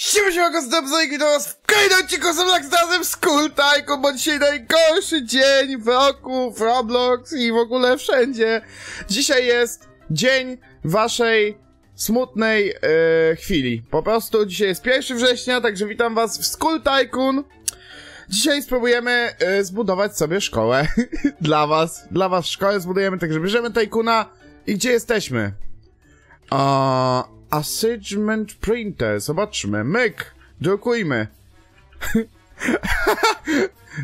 Siema, siema, Kostępzajki do was w kolejnym odcinku Soblax razem z Kultajką, bo dzisiaj najgorszy dzień w roku, w Roblox i w ogóle wszędzie. Dzisiaj jest dzień waszej smutnej e, chwili. Po prostu dzisiaj jest 1 września, także witam was w Skull Tycoon. Dzisiaj spróbujemy e, zbudować sobie szkołę dla was. Dla was szkołę zbudujemy, także bierzemy Tycoona i gdzie jesteśmy? A, assignment printer, zobaczmy. Myk, drukujmy.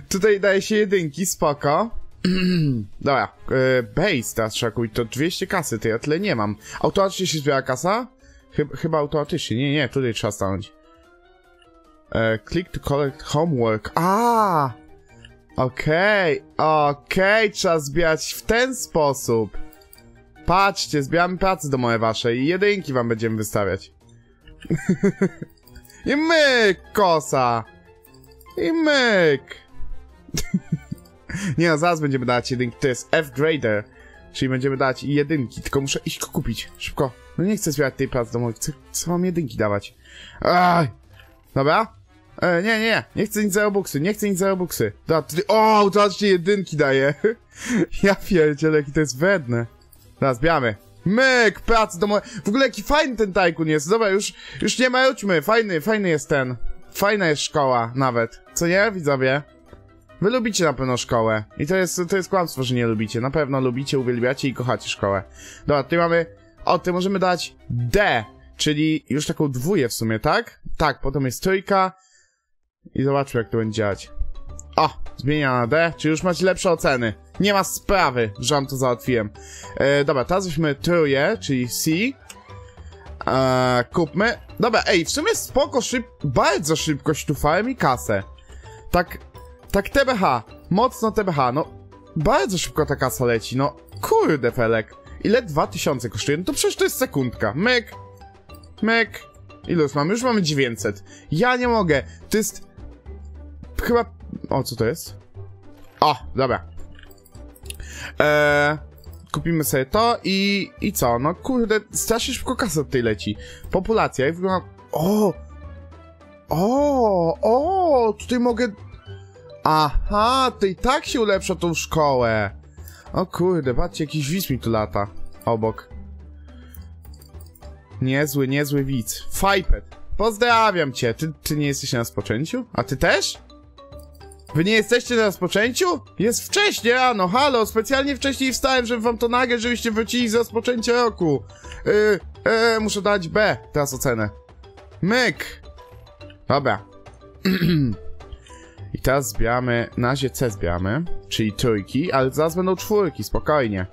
Tutaj daje się jedynki, spoko. Dobra, e, base teraz trzeba kupić, to 200 kasy, ty, ja tyle nie mam. Automatycznie się zbiera kasa? Chyba, chyba automatycznie, nie, nie, tutaj trzeba stanąć. E, click to collect homework. A, Okej, okej, trzeba zbierać w ten sposób. Patrzcie, zbieramy pracy domowe wasze i jedynki wam będziemy wystawiać. I myk, kosa! I myk! Nie no, zaraz będziemy dawać jedynki, to jest F-grader. Czyli będziemy dawać jedynki, tylko muszę iść go kupić, szybko. No nie chcę zbierać tej pracy domowej, chcę, chcę wam jedynki dawać. Aj! Dobra? E, nie, nie, nie, chcę nic za robuxy, nie chcę nic za robuxy. Da, ty, o, automatycznie jedynki daje. ja pierdzielę, jakie to jest wredne. Teraz zbieramy. Myk, pracy domowe. W ogóle jaki fajny ten tajkun jest. Dobra, już, już nie marudźmy. Fajny, fajny jest ten. Fajna jest szkoła nawet. Co nie, widzowie? Wy lubicie na pewno szkołę. I to jest, to jest kłamstwo, że nie lubicie. Na pewno lubicie, uwielbiacie i kochacie szkołę. Dobra, tutaj mamy... O, tutaj możemy dać D, czyli już taką dwóję w sumie, tak? Tak, potem jest trójka. I zobaczmy, jak to będzie działać. O, zmienia na D, czy już macie lepsze oceny. Nie ma sprawy, że wam to załatwiłem. E, dobra, teraz weźmy trójkę, czyli C. E, kupmy. Dobra, ej, w sumie spoko, szyb bardzo szybko śtufałem i kasę. Tak, tak TBH, mocno TBH, no bardzo szybko ta kasa leci, no kurde felek. Ile 2000 kosztuje? No to przecież to jest sekundka. Myk, myk. Ile już mamy? Już mamy 900. Ja nie mogę, to jest... Chyba... O, co to jest? O, dobra. Eee, kupimy sobie to i, i co? No kurde, strasznie szybko kasa tutaj leci. Populacja, jak wygląda... O! O! O! Tutaj mogę... Aha, to i tak się ulepsza tą szkołę. O kurde, patrzcie, jakiś widz mi tu lata. Obok. Niezły, niezły widz. Fajpet. Pozdrawiam cię. Ty, ty nie jesteś na rozpoczęciu? A ty też? Wy nie jesteście na rozpoczęciu? Jest wcześnie rano, halo, specjalnie wcześniej wstałem, żeby wam to nagrać, żebyście wrócili z rozpoczęcia roku. Yy, yy, muszę dać B, teraz ocenę. Myk! Dobra. I teraz zbieramy, na razie C zbieramy, czyli trójki, ale zaraz będą czwórki, spokojnie.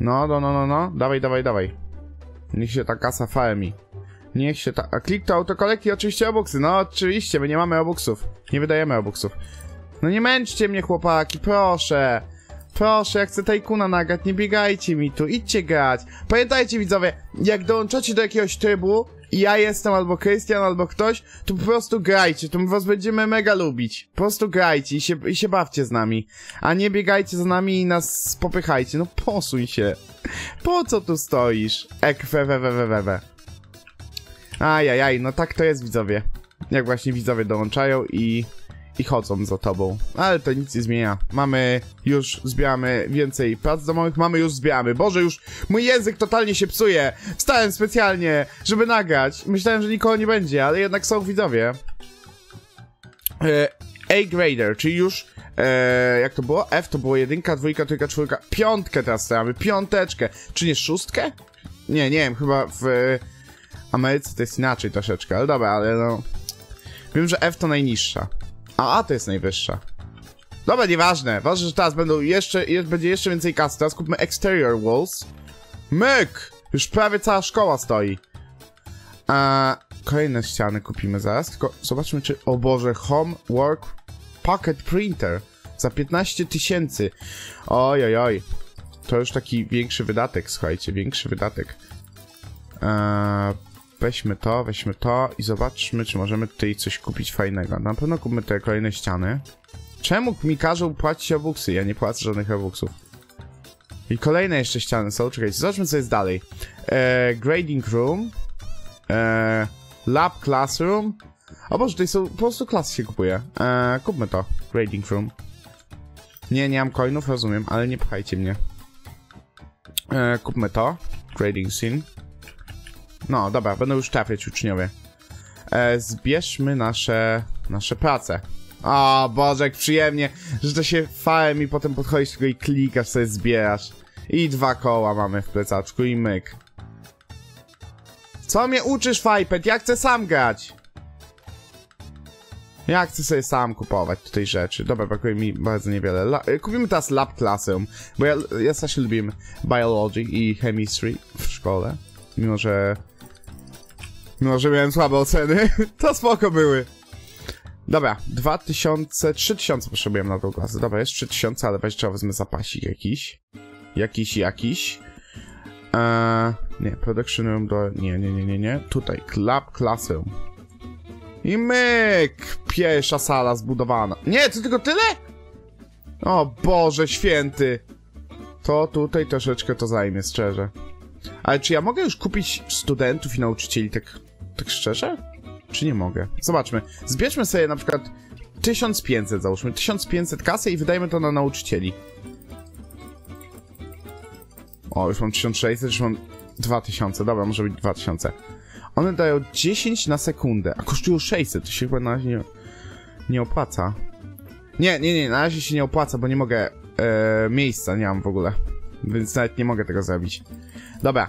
No, no, no, no, no, dawaj, dawaj, dawaj. Niech się ta kasa farmi. Niech się ta... A klik to autokolekcji, oczywiście obuksy. No oczywiście, my nie mamy obuksów. Nie wydajemy obuksów. No nie męczcie mnie, chłopaki, proszę. Proszę, jak chcę tajkuna nagrać, nie biegajcie mi tu, idźcie grać. Pamiętajcie, widzowie, jak dołączacie do jakiegoś trybu i ja jestem albo Krystian, albo ktoś, to po prostu grajcie, to my was będziemy mega lubić. Po prostu grajcie i się, i się bawcie z nami. A nie biegajcie za nami i nas popychajcie. No posuń się. Po co tu stoisz? Ek, we, we, we, we, we. Ajajaj, no tak to jest widzowie. Jak właśnie widzowie dołączają i, i chodzą za tobą. Ale to nic nie zmienia. Mamy już, zbieramy więcej prac domowych, mamy już zbieramy. Boże, już mój język totalnie się psuje. Wstałem specjalnie, żeby nagrać. Myślałem, że nikogo nie będzie, ale jednak są widzowie. E, A-grader, czyli już, e, jak to było? F to było jedynka, dwójka, trójka, czwórka, piątkę teraz stawiamy, piąteczkę. Czy nie szóstkę? Nie, nie wiem, chyba w... Ameryce to jest inaczej troszeczkę, ale dobra, ale no... Wiem, że F to najniższa, a A to jest najwyższa. Dobra, nieważne. Ważne, że teraz będą jeszcze, będzie jeszcze więcej kasy. Teraz kupmy Exterior Walls. Myk! Już prawie cała szkoła stoi. A kolejne ściany kupimy zaraz, tylko zobaczmy czy... O Boże, Homework Pocket Printer za 15 tysięcy. Oj, oj, oj. To już taki większy wydatek, słuchajcie, większy wydatek. Eee, weźmy to, weźmy to i zobaczmy, czy możemy tutaj coś kupić fajnego. Na pewno kupmy te kolejne ściany. Czemu mi każą płacić obuksy? Ja nie płacę żadnych obuksów. I kolejne jeszcze ściany są. Czekajcie, zobaczmy co jest dalej. Eee, grading room. E, lab Classroom. O Boże, tutaj są, po prostu klasy się kupuje. E, kupmy to. Grading Room. Nie, nie mam coinów, rozumiem, ale nie pchajcie mnie. E, kupmy to. Grading Scene. No, dobra, będą już trafiać uczniowie. E, zbierzmy nasze, nasze prace. O Boże, jak przyjemnie, że to się fałem i potem podchodzisz tylko i klikasz, sobie zbierasz. I dwa koła mamy w plecaczku i myk. Co mnie uczysz, Fajpet? Ja chcę sam grać. Ja chcę sobie sam kupować tutaj rzeczy. Dobra, brakuje mi bardzo niewiele. La y, kupimy teraz lab klasę, bo ja, ja strasznie lubiłem biology i chemistry w szkole. Mimo, że... Mimo, że miałem słabe oceny, to spoko były. Dobra, 2000, 3000 potrzebujemy na tą klasę. Dobra, jest 3000, ale weź trzeba wezmę zapasik jakiś. Jakiś, jakiś. Eee, nie, production room do... Nie, nie, nie, nie, nie. Tutaj, club classroom. I myk! Pierwsza sala zbudowana. Nie, to tylko tyle? O Boże święty. To tutaj troszeczkę to zajmie, szczerze. Ale czy ja mogę już kupić studentów i nauczycieli tak, tak szczerze? Czy nie mogę? Zobaczmy. Zbierzmy sobie na przykład 1500, załóżmy. 1500 kasy i wydajmy to na nauczycieli. O, już mam 1600, już mam 2000. Dobra, może być 2000. One dają 10 na sekundę, a kosztują 600. To się chyba na razie nie, nie opłaca. Nie, nie, nie, na razie się nie opłaca, bo nie mogę... E, miejsca nie mam w ogóle. Więc nawet nie mogę tego zrobić. Dobra.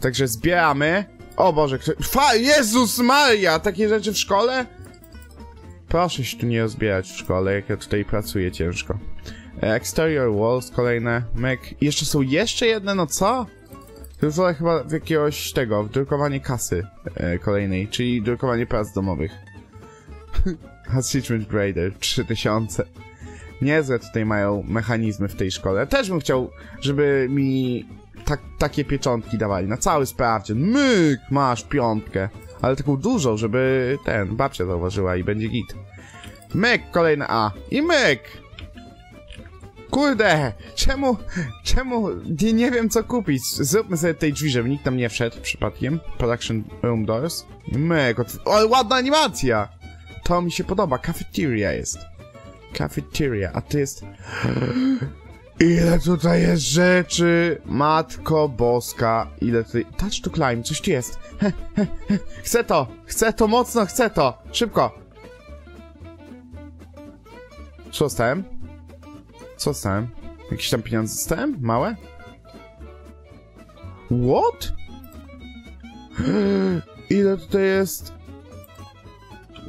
Także zbieramy. O Boże, kto... Fa Jezus Maria! Takie rzeczy w szkole? Proszę się tu nie rozbierać w szkole, jak ja tutaj pracuję ciężko. Exterior walls, kolejne. Mac. Jeszcze są jeszcze jedne, no co? To chyba w jakiegoś tego, w drukowanie kasy e, kolejnej, czyli drukowanie prac domowych. Achievement Grader 3000. Niezłe tutaj mają mechanizmy w tej szkole. Też bym chciał, żeby mi tak, takie pieczątki dawali na cały sprawdzian. Myk, masz piątkę. Ale taką dużą, żeby ten, babcia zauważyła i będzie git. Myk, kolejne A. I myk! Kurde, czemu, czemu, nie, nie wiem co kupić. Zróbmy sobie tej drzwi, żeby nikt tam nie wszedł przypadkiem. Production room doors. Myk, ale ładna animacja! To mi się podoba, cafeteria jest. Cafeteria, a to jest... Ile tutaj jest rzeczy! Matko boska, ile tutaj... Touch to climb, coś tu jest. He, he, he. Chcę to! Chcę to mocno, chcę to! Szybko! Co dostałem? Co dostałem? Jakieś tam pieniądze dostałem? Małe? What? Ile tutaj jest?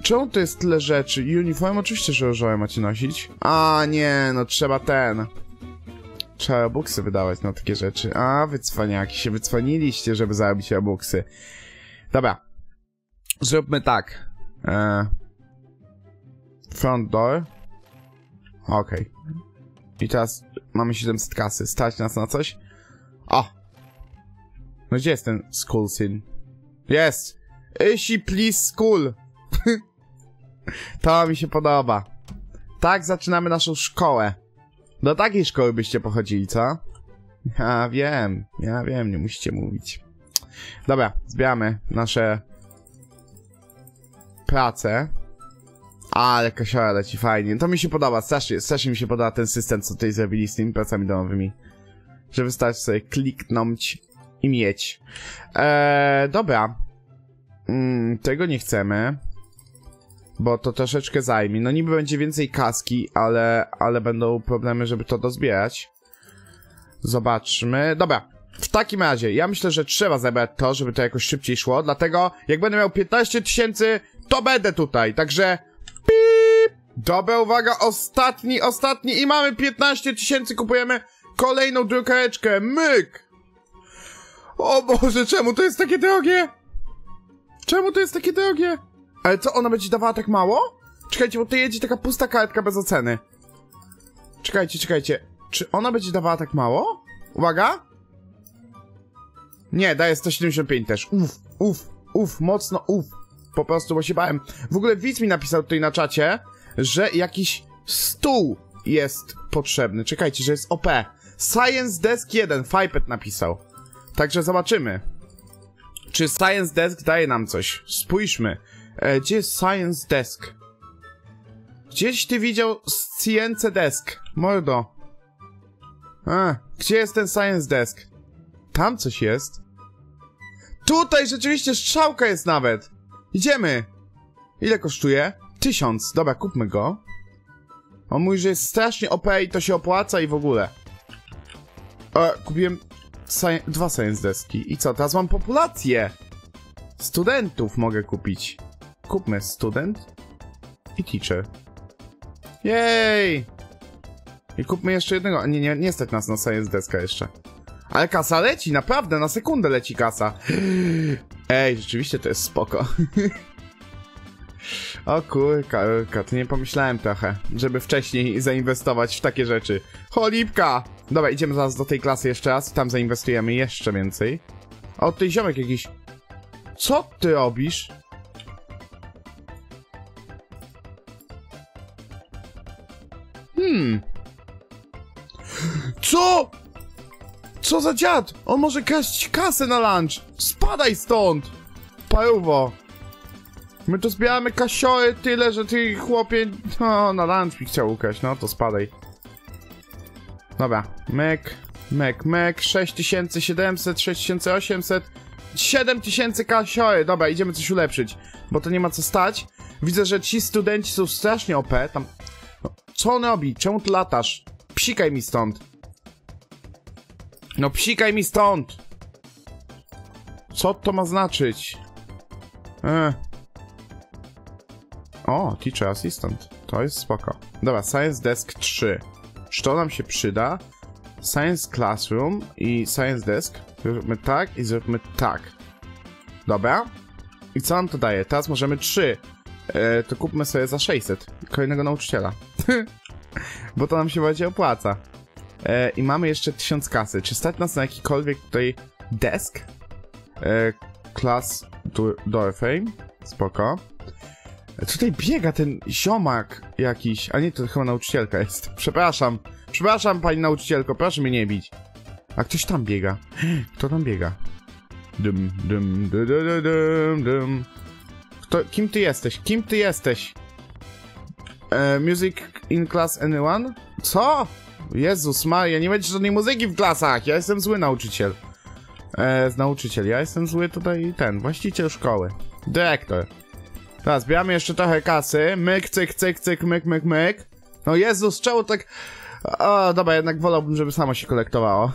Czemu to jest tyle rzeczy? Uniform oczywiście, że różowe macie nosić. A nie, no trzeba ten. Trzeba buksy wydawać na takie rzeczy. A, wycwaniaki się wycwaniliście, żeby zarobić buksy. Dobra. Zróbmy tak. E... Front door. Okej. Okay. I teraz mamy 700 kasy. Stać nas na coś? O! No gdzie jest ten school scene? Jest! Isi please school! to mi się podoba. Tak zaczynamy naszą szkołę. Do takiej szkoły byście pochodzili, co? Ja wiem, ja wiem, nie musicie mówić. Dobra, zbieramy nasze prace. Ale kasiora leci fajnie. To mi się podoba, strasznie, strasznie mi się podoba ten system, co tutaj zrobili z tymi pracami domowymi. Że wystarczy sobie kliknąć i mieć. Eee, dobra. Mm, tego nie chcemy. Bo to troszeczkę zajmie. No niby będzie więcej kaski, ale, ale będą problemy, żeby to dozbierać. Zobaczmy. Dobra. W takim razie, ja myślę, że trzeba zebrać to, żeby to jakoś szybciej szło, dlatego jak będę miał 15 tysięcy, to będę tutaj, także Pip! Dobra, uwaga, ostatni, ostatni i mamy 15 tysięcy, kupujemy kolejną drukareczkę, myk! O Boże, czemu to jest takie drogie? Czemu to jest takie drogie? Ale co, ona będzie dawała tak mało? Czekajcie, bo to jedzie taka pusta kartka bez oceny. Czekajcie, czekajcie. Czy ona będzie dawała tak mało? Uwaga. Nie, daje 175 też. Uf, uf, uf, mocno uf. Po prostu, bo się bałem. W ogóle widz mi napisał tutaj na czacie, że jakiś stół jest potrzebny. Czekajcie, że jest OP. Science Desk 1, Fipet napisał. Także zobaczymy. Czy Science Desk daje nam coś? Spójrzmy. E, gdzie jest Science Desk? Gdzieś ty widział Science Desk? Mordo. A, gdzie jest ten Science Desk? Tam coś jest. Tutaj rzeczywiście strzałka jest nawet. Idziemy. Ile kosztuje? Tysiąc. Dobra, kupmy go. On mówi, że jest strasznie OP i to się opłaca i w ogóle. E, kupiłem sci dwa Science Deski. I co, teraz mam populację. Studentów mogę kupić. Kupmy student i teacher. Jej! I kupmy jeszcze jednego. Nie, nie, nie stać nas na Science Deska jeszcze. Ale kasa leci, naprawdę, na sekundę leci kasa. Ej, rzeczywiście to jest spoko. O kurka, to nie pomyślałem trochę, żeby wcześniej zainwestować w takie rzeczy. Cholipka! Dobra, idziemy zaraz do tej klasy jeszcze raz, tam zainwestujemy jeszcze więcej. O, ty ziomek jakiś... Co ty robisz? Hmm... Co? Co za dziad? On może kraść kasę na lunch! Spadaj stąd! Paruwo! My tu zbieramy kasiory tyle, że ty chłopie... No, na lunch mi chciał ukraść, no to spadaj. Dobra, mek, mek, mek, 6700, 6800, 7000 kasiory. Dobra, idziemy coś ulepszyć, bo to nie ma co stać. Widzę, że ci studenci są strasznie OP, tam... Co on robi? Czemu ty latasz? Psikaj mi stąd. No psikaj mi stąd! Co to ma znaczyć? Eee. O, Teacher Assistant. To jest spoko. Dobra, Science Desk 3. Czy to nam się przyda? Science Classroom i Science Desk. Zróbmy tak i zróbmy tak. Dobra. I co nam to daje? Teraz możemy 3. E, to kupmy sobie za 600. Kolejnego nauczyciela. Bo to nam się bardziej opłaca. E, I mamy jeszcze 1000 kasy. Czy stać nas na jakikolwiek tutaj desk? E, class do Doorframe. Spoko. E, tutaj biega ten ziomak jakiś. A nie, to chyba nauczycielka jest. Przepraszam. Przepraszam, pani nauczycielko, proszę mnie nie bić. A ktoś tam biega. Kto tam biega? Dum, dum, dum, dum, dum. Kto, kim ty jesteś? Kim ty jesteś? E, music in class anyone? Co? Jezus Maria, nie będzie żadnej muzyki w klasach! Ja jestem zły nauczyciel. E, nauczyciel, ja jestem zły tutaj ten, właściciel szkoły. Dyrektor. Teraz, zbieramy jeszcze trochę kasy. Myk, cyk, cyk, cyk, myk, myk, myk. No Jezus, czemu tak... O, dobra, jednak wolałbym, żeby samo się kolektowało.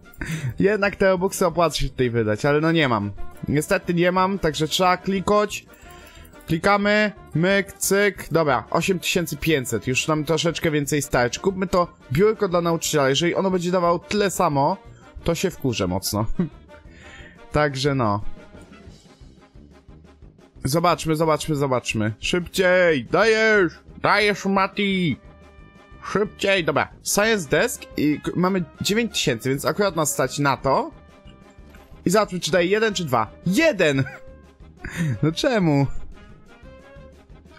jednak te obuksy opłaca się tutaj wydać, ale no nie mam. Niestety nie mam, także trzeba klikać. Klikamy, myk, cyk, dobra, 8500, już nam troszeczkę więcej starczy. Kupmy to biurko dla nauczyciela, jeżeli ono będzie dawało tyle samo, to się wkurzę mocno. Także no. Zobaczmy, zobaczmy, zobaczmy. Szybciej, dajesz, dajesz Mati. Szybciej, dobra. Science Desk i mamy 9000, więc akurat nas stać na to. I zobaczmy, czy daje jeden, czy dwa. Jeden! No czemu?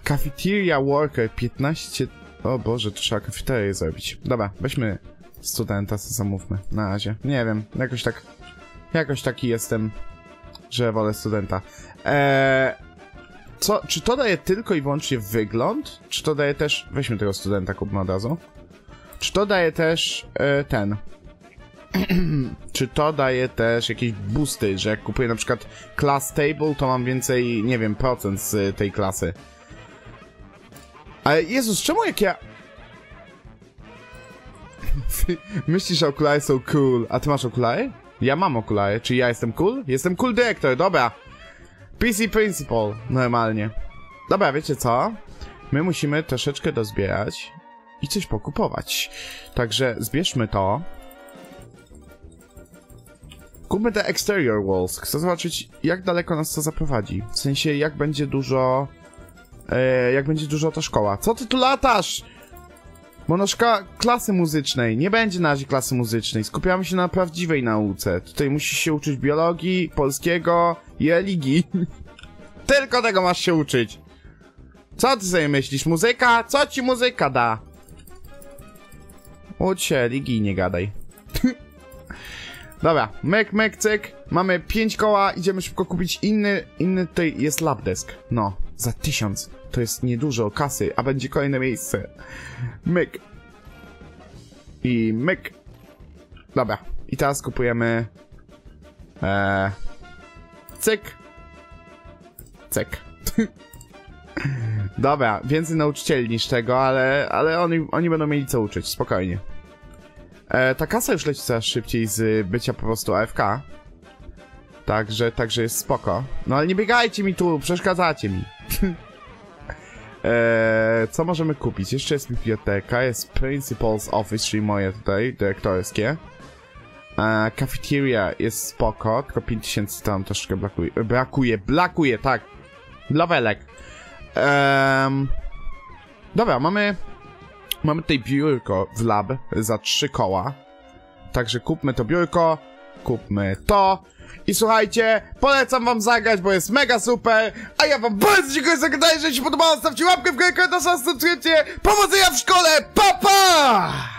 Cafeteria Worker 15... O Boże, to trzeba kafeterię zrobić. Dobra, weźmy studenta, co zamówmy. Na razie. Nie wiem, jakoś tak... Jakoś taki jestem, że wolę studenta. Eee... Co, czy to daje tylko i wyłącznie wygląd? Czy to daje też... Weźmy tego studenta, kupmy od razu. Czy to daje też e, ten... czy to daje też jakieś boosty, że jak kupuję na przykład class table, to mam więcej, nie wiem, procent z tej klasy. Ale Jezus, czemu jak ja... Myślisz, że okulary są cool, a ty masz okulary? Ja mam okulary, czy ja jestem cool? Jestem cool dyrektor, dobra. PC Principal, normalnie. Dobra, wiecie co? My musimy troszeczkę dozbierać i coś pokupować. Także zbierzmy to. Kupmy te exterior walls. Chcę zobaczyć, jak daleko nas to zaprowadzi. W sensie, jak będzie dużo... E, jak będzie dużo ta szkoła. Co ty tu latasz? Szkoła klasy muzycznej. Nie będzie na razie klasy muzycznej. Skupiamy się na prawdziwej nauce. Tutaj musisz się uczyć biologii, polskiego i religii. Tylko tego masz się uczyć. Co ty sobie myślisz? Muzyka? Co ci muzyka da? Ucz się religii, nie gadaj. Dobra, myk, myk, cyk. Mamy 5 koła, idziemy szybko kupić inny, inny tutaj jest labdesk. No, za 1000. To jest niedużo kasy, a będzie kolejne miejsce. Myk. I myk. Dobra, i teraz kupujemy... Eee, cyk. Cyk. Dobra, więcej nauczycieli niż tego, ale, ale oni, oni będą mieli co uczyć, spokojnie. E, ta kasa już leci coraz szybciej z bycia po prostu AFK. Także, także jest spoko. No ale nie biegajcie mi tu, przeszkadzacie mi. e, co możemy kupić? Jeszcze jest biblioteka, jest Principal's Office, czyli moje tutaj, dyrektorskie. E, cafeteria jest spoko, tylko 5000 tam troszkę brakuje. Brakuje, brakuje, tak. Lawelek. Ehm, dobra, mamy Mamy tutaj biurko w lab za trzy koła. Także kupmy to biurko, kupmy to. I słuchajcie, polecam wam zagrać, bo jest mega super. A ja wam bardzo dziękuję za oglądanie, jeżeli się podobało, stawcie łapkę w górę, komentarz, subskrypcję. Powodzenia w szkole, pa pa!